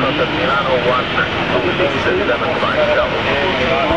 contact Milano 12675 Bravo. 12675 Bravo.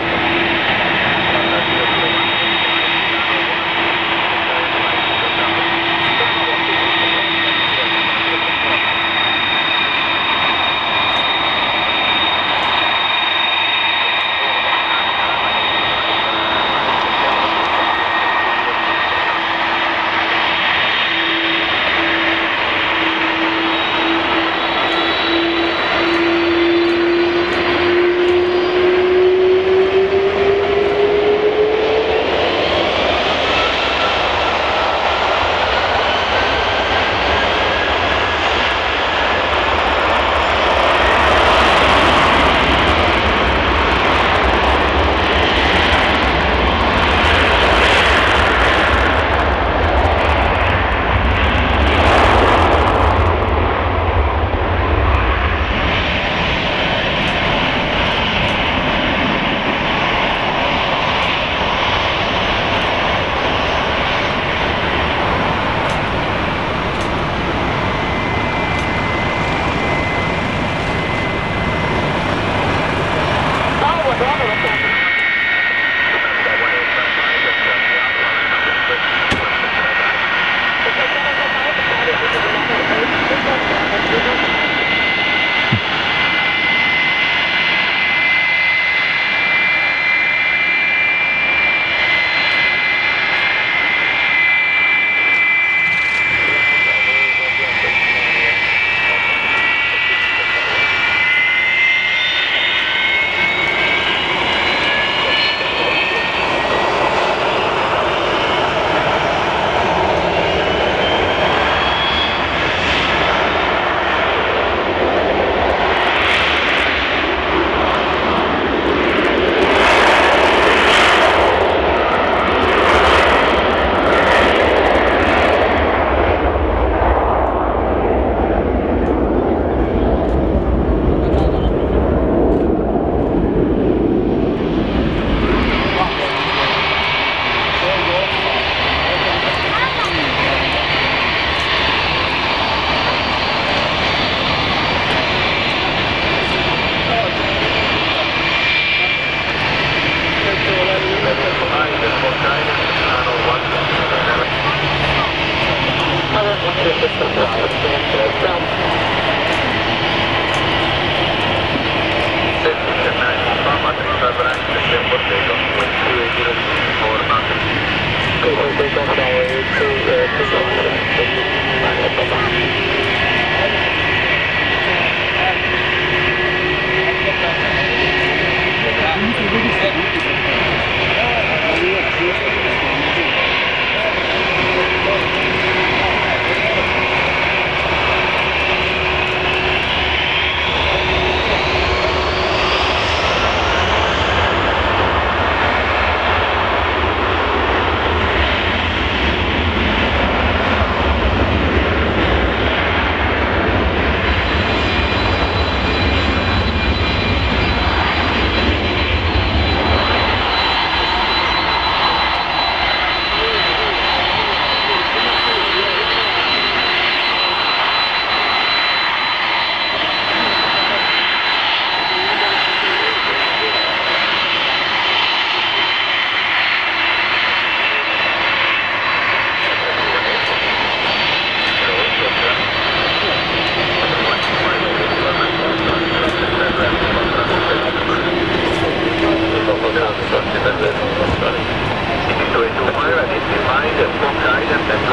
ya.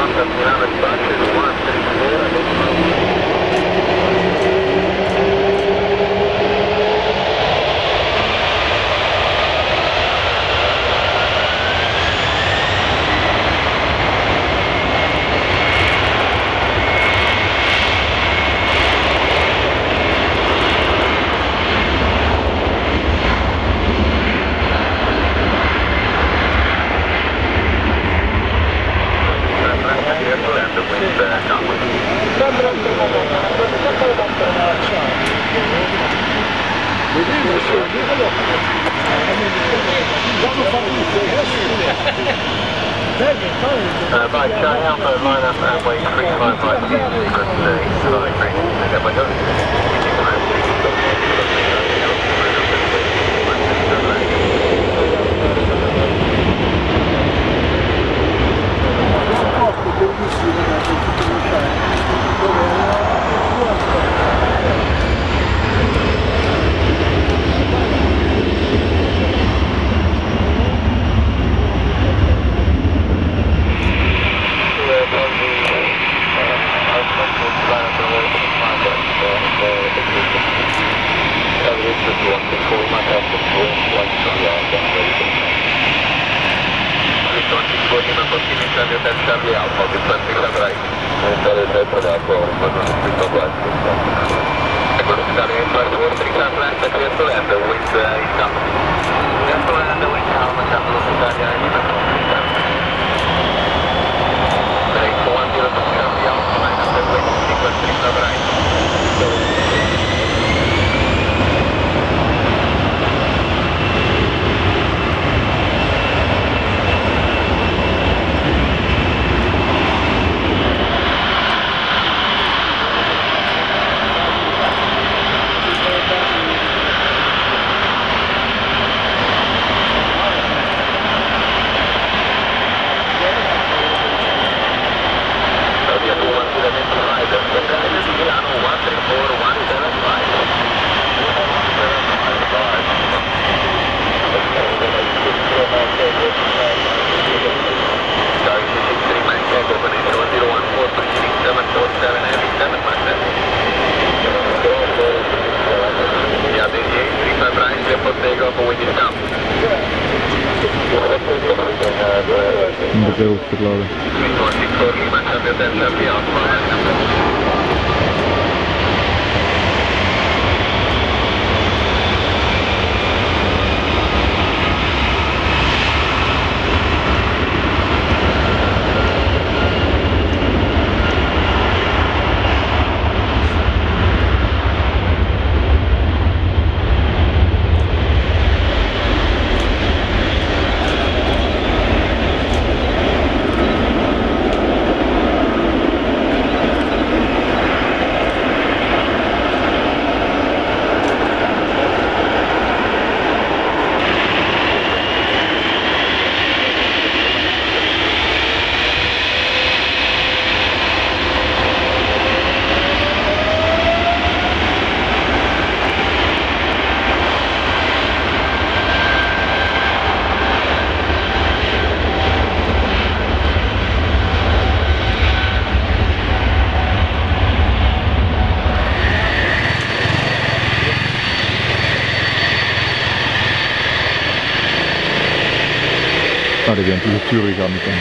naar de wind, dus op Zurich gaan we dan.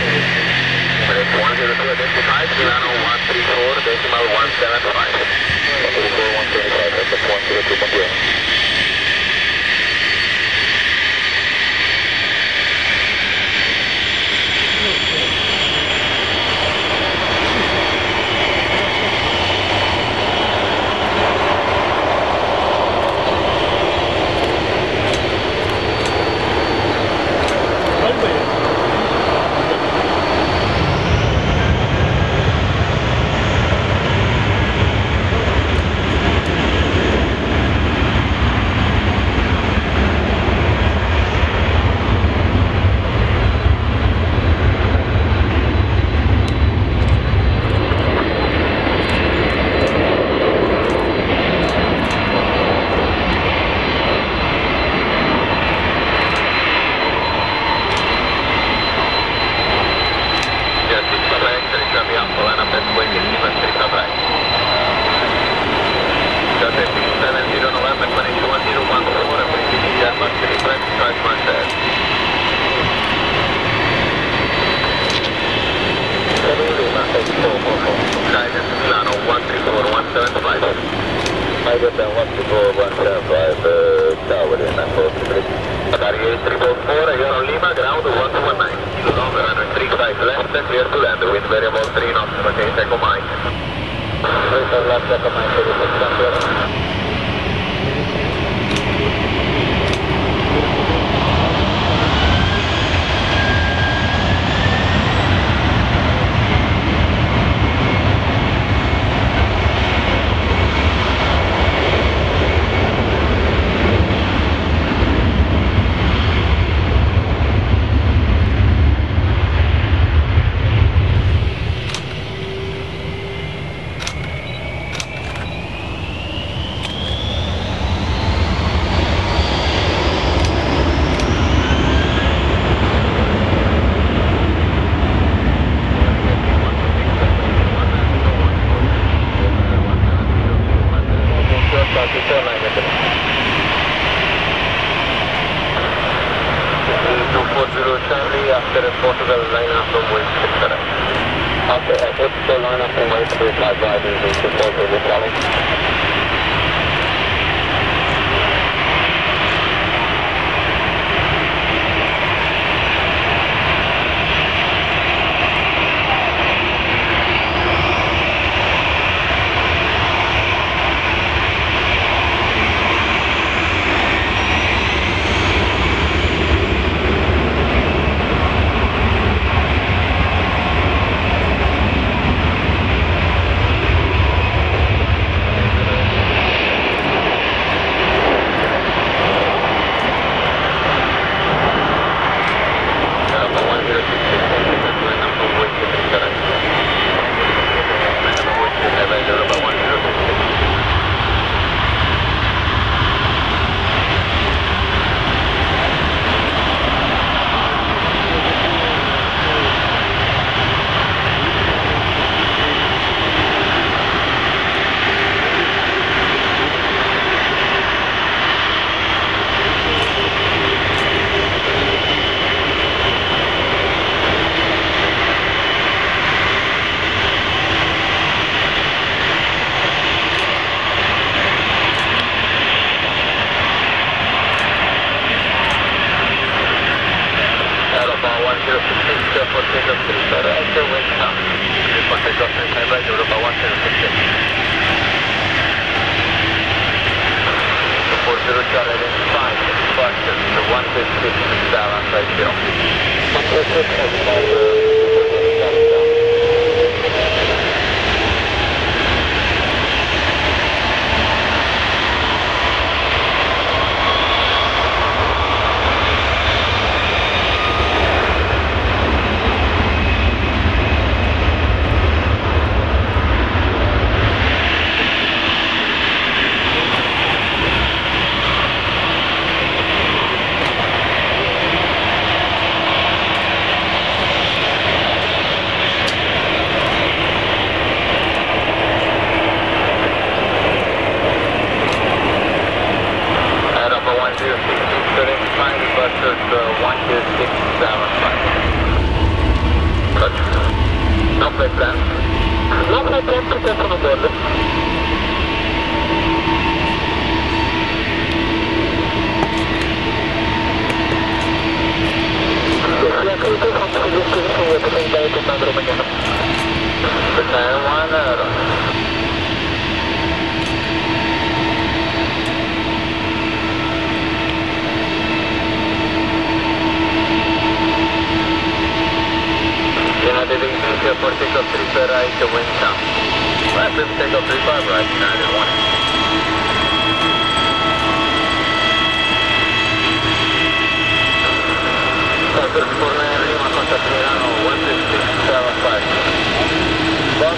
decimal 175.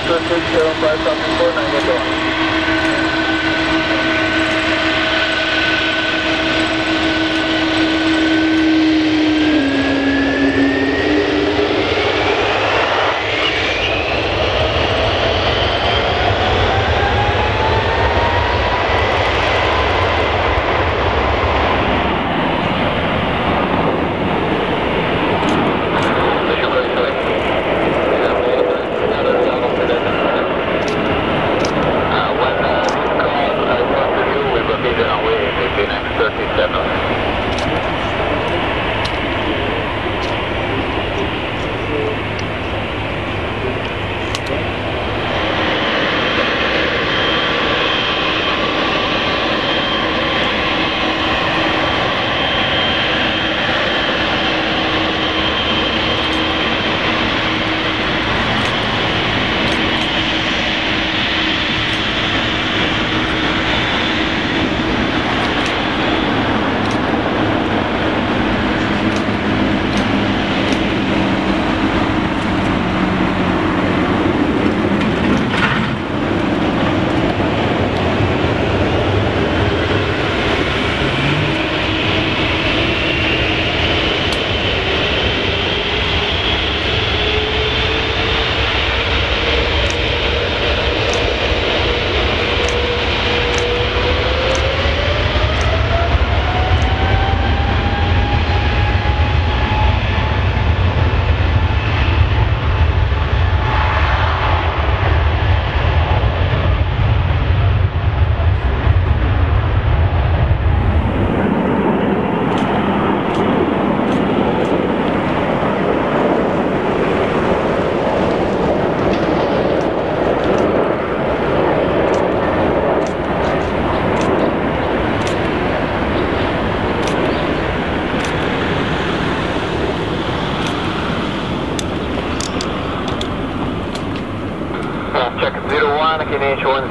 Northwest 675, coming 491.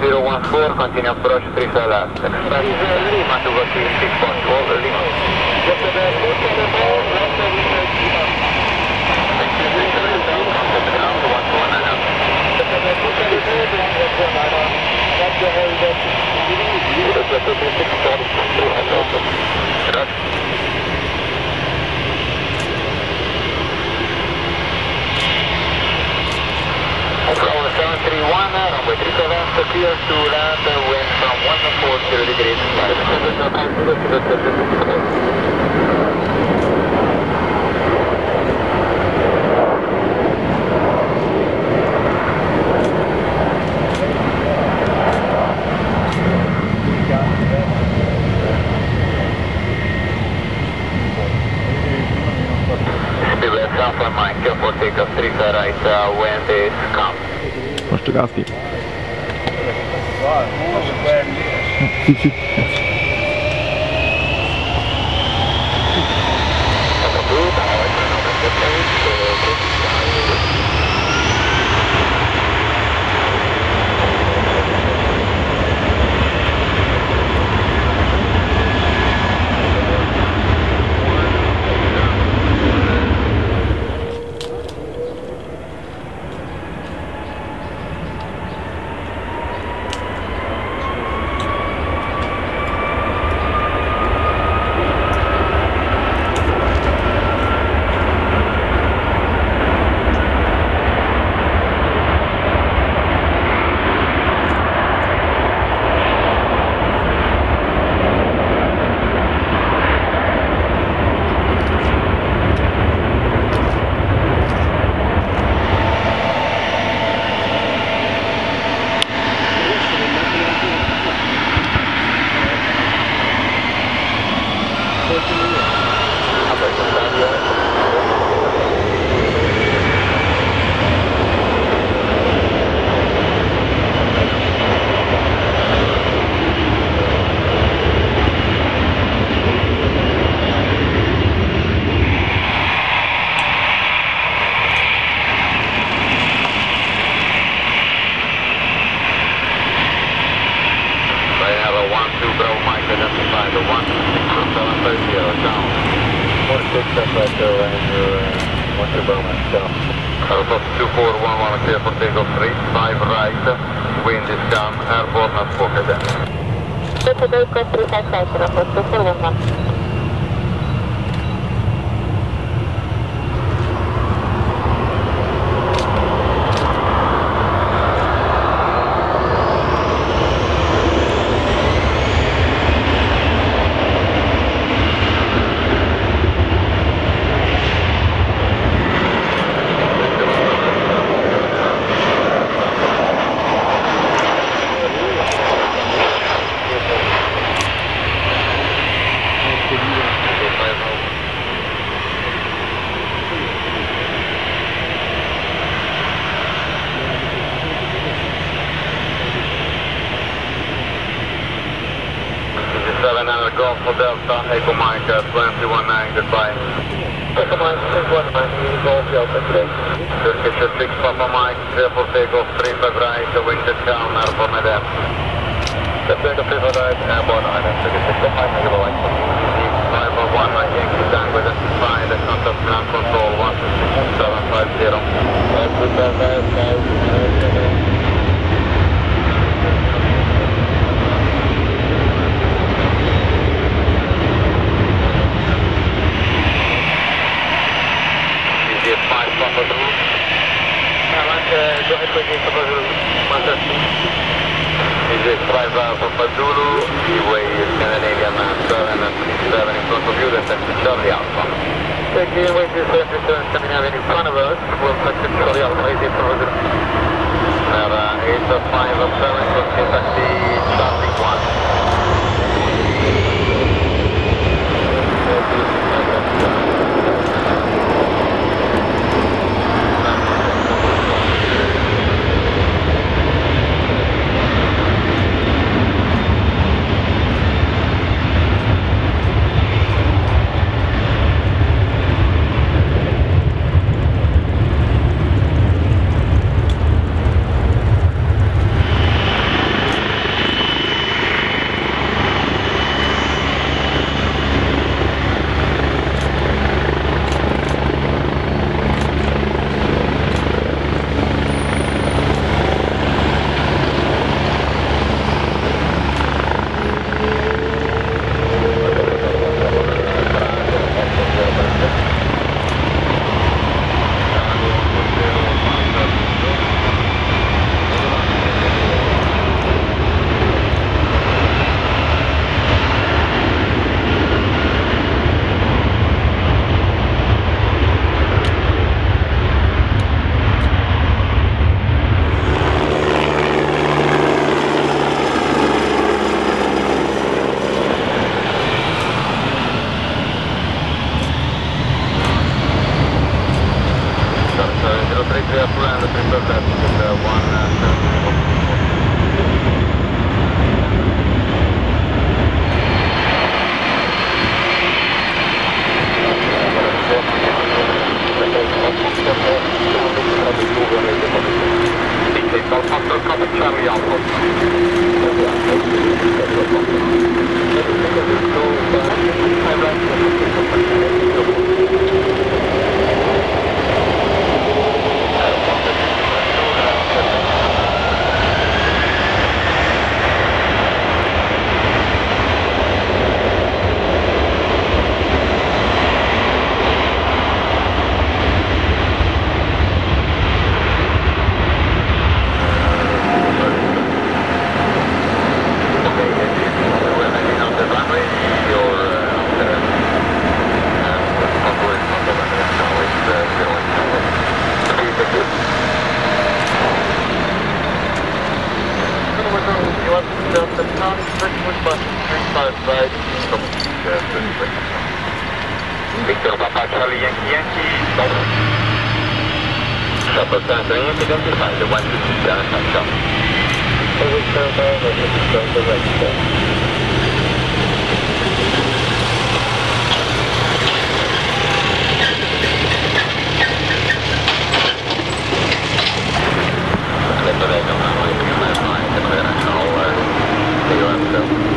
014, continue approach 3 Salas. Lima to go to 6.1, over Lima. Gracias. Runway 37, clear to land, wind from 140 degrees. Mike, careful takeoff 3 right, uh, wind is calm. Geben. Sì. I Uh, 219, goodbye. Echo Mike, 619, Golf Delta, today. Turkish 6 Papa Mike, clear for takeoff, 3 5 right, wind is calm, airborne madam. Take a 3 5 right, airborne island, Turkish 6 Papa Mike, negative light. Easy, 511, Yankee Tango, identified, contact ground control, 16750. That's good, that's nice, Easy, 5 Papa Zulu. Go ahead, please, Papa Zulu. 130. Easy, 5 Papa Scandinavian 7 and 37 in front of you, that's at Charlie Alpha. Taking away this 77 Scandinavian in front of us. We'll the Charlie Alpha, Zulu. Now, uh, 8 5 of 7, so taxi Charlie 1. Thank af. Southwest go to the 122 down at Shop. Over Turbo, go Delta Register. Thank.